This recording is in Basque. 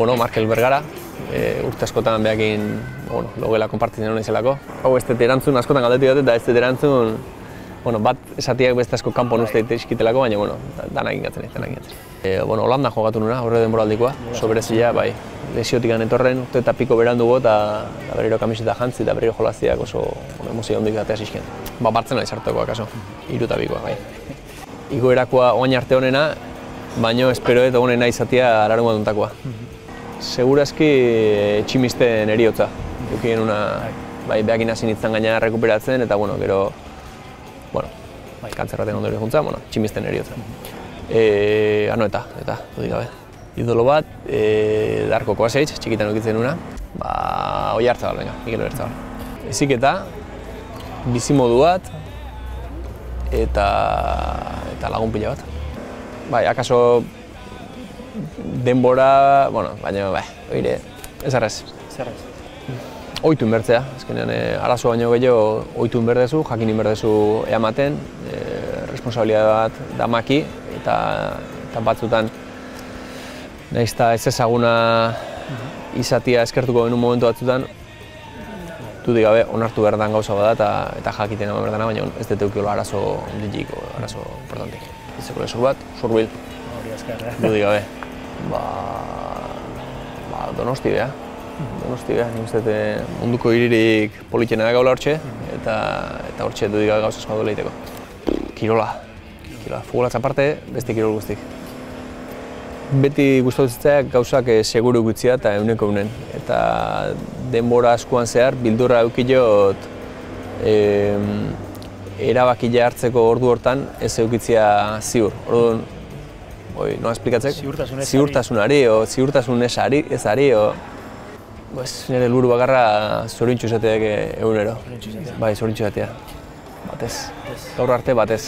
bueno, Markel Bergara, e, urte askotan behakin, bueno, logela konpartitzen hona izelako. Hau ez dut erantzun askotan galdetu dut eta ez dut erantzun, bueno, bat esatiak beste asko kanpo uste iskitelako, baina, bueno, dana egin gatzen, dana egin. E, bueno, Holanda jogatu nuna, horre denboraldikoa, soberezia, bai, lesiotik etorren, urte eta piko berandu go, eta berriro kamiseta jantzi eta berriro jolaziak oso bueno, emozio hondik gatea zizken. Ba, bartzen nahi sartuko akaso, iru eta bikoa, bai. Igoerakoa oain arte honena, baino espero eta honena izatea ararun baduntakoa. Segurazki tximisten eriotza, dukien una, bai, behakin hasi nintzen gaina rekuperatzen, eta bueno, gero, bueno, bai, kantzerraten ondori juntza, bueno, tximisten eriotza. E, ano eta, eta, dudik gabe. Idolo bat, e, Darko Kovacevic, txikitan ukitzen una, ba, oi hartzabal, venga, Mikel Oyarzabal. Ezik eta, bizimodu bat, eta, eta lagun pila bat. Bai, akaso denbora, bueno, baina, bai, oire, ez arrez. Ez? Oitu inbertzea, azkenean e, arazo baino gehiago oitu inberdezu, jakin inberdezu eamaten, e, responsabilidade bat damaki, eta, eta batzutan nahiz eta ez ezaguna izatia eskertuko genuen momentu batzutan, dudik gabe onartu behar den gauza bada eta, eta jakiten eman behar baina ez dut eukiola arazo ditik, arazo importantik. Lezur bat, azkar, eh? dudik gabe. Ba, ba, donosti beha, donosti beha, nik uste munduko hiririk politxena da gaula hortxe, eta, eta hortxe dudik gabe gauza eskatu lehiteko. Kirola, kirola, futbolaz aparte, beste kirol guztik. Beti gustatzen gauzak eh, seguru gutzia eta euneko unen. Eta denbora askoan zehar, bildurra eukilot eh, erabakila hartzeko ordu hortan ez eukitzia ziur. Orduan, oi, noa esplikatzek? Ziurtasun ezari. Ziurtasunari, o ziurtasun ezari, ezari, o... Pues, nire helburu bakarra zorintxu izateak egunero. Zorintxu izatea. Bai, zorintxu izatea. Batez. Gaur arte batez.